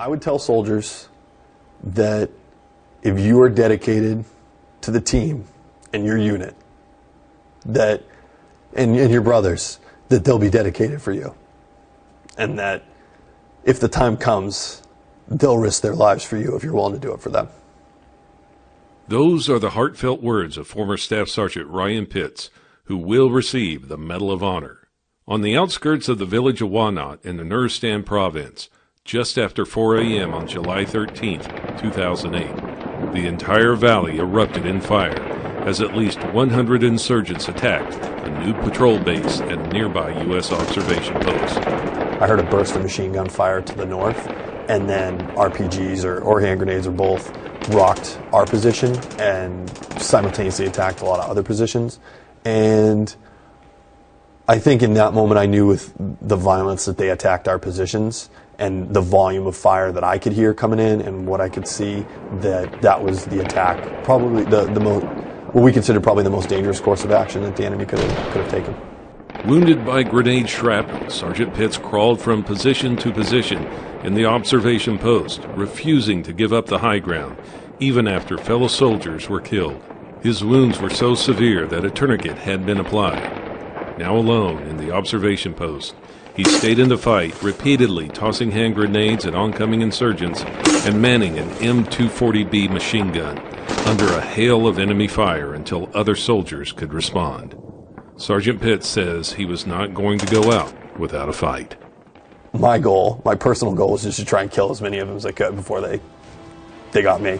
I would tell soldiers that if you are dedicated to the team and your unit, that and, and your brothers, that they'll be dedicated for you. And that if the time comes, they'll risk their lives for you if you're willing to do it for them. Those are the heartfelt words of former Staff Sergeant Ryan Pitts, who will receive the Medal of Honor. On the outskirts of the village of Wanat in the Nuristan province, just after 4 a.m. on July 13, 2008, the entire valley erupted in fire as at least 100 insurgents attacked a new patrol base and nearby U.S. observation post. I heard a burst of machine gun fire to the north, and then RPGs or, or hand grenades or both rocked our position and simultaneously attacked a lot of other positions. And I think in that moment I knew with the violence that they attacked our positions and the volume of fire that I could hear coming in and what I could see that that was the attack, probably the, the most, what we consider probably the most dangerous course of action that the enemy could have, could have taken. Wounded by grenade shrapnel, Sergeant Pitts crawled from position to position in the observation post, refusing to give up the high ground, even after fellow soldiers were killed. His wounds were so severe that a tourniquet had been applied. Now alone in the observation post, he stayed in the fight, repeatedly tossing hand grenades at oncoming insurgents and manning an M240B machine gun under a hail of enemy fire until other soldiers could respond. Sergeant Pitt says he was not going to go out without a fight. My goal, my personal goal, was just to try and kill as many of them as I could before they, they got me.